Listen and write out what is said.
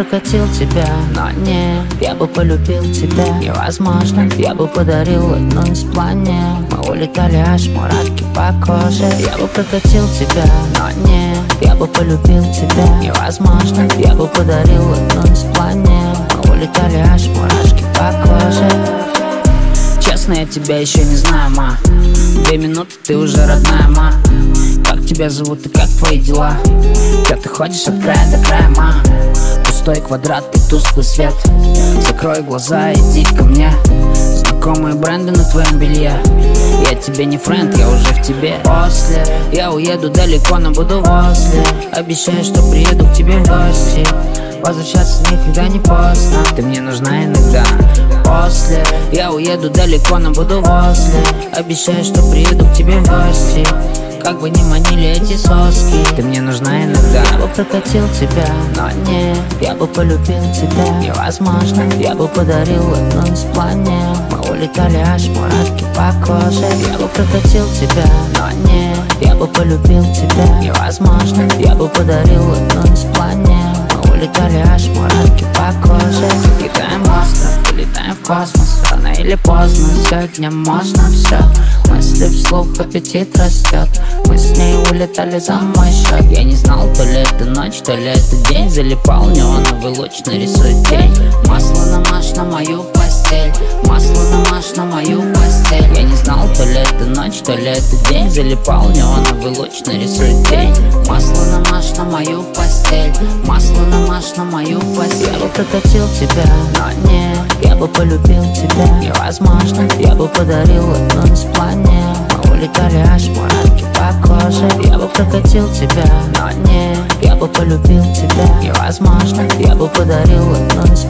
прокатил тебя, но не Я бы полюбил тебя, невозможно. Я бы подарил одну из планет. Мы улетали аж мурашки по коже. Я бы прокатил тебя, но не Я бы полюбил тебя, невозможно. Я бы подарил одну из планет. Мы улетали аж мурашки по коже. Честно, я тебя еще не знаю, ма. Две минуты, ты уже родная, ма. Как тебя зовут и как твои дела? Где ты ходишь от края до края, ма Пустой квадрат и тусклый свет. Закрой глаза, иди ко мне. Знакомые бренды на твоем белье. Я тебе не френд, я уже в тебе. После я уеду далеко, но буду возле. Обещаю, что приеду к тебе в гости. Возвращаться никогда не поздно. Ты мне нужна иногда. После я уеду далеко, но буду возле. Обещаю, что приеду к тебе в гости как бы не манили эти соски. Ты мне нужна иногда. Я бы прокатил тебя, но не Я бы полюбил тебя. Невозможно. Я бы подарил одну из планет. Мы улетали аж мурашки по коже. Я бы прокатил тебя, но не Я бы полюбил тебя. Невозможно. Я бы подарил одну в космос Рано или поздно, сегодня можно все Мысли вслух, аппетит растет Мы с ней улетали за мой счет Я не знал, то ли это ночь, то ли это день. Залипал неоновый луч, нарисует тень. Масло намажь на мою постель. Масло намажь на мою постель. Я не знал, то ли это ночь, то ли это день. Залипал неоновый луч, нарисует тень. Масло намажь на мою постель. Масло намажь на мою постель. Я бы прокатил тебя, но не бы полюбил тебя, невозможно Я бы подарил одну из планет Мы улетали аж мурашки по коже. Я бы прокатил тебя, но не Я бы полюбил тебя, невозможно Я бы подарил одну из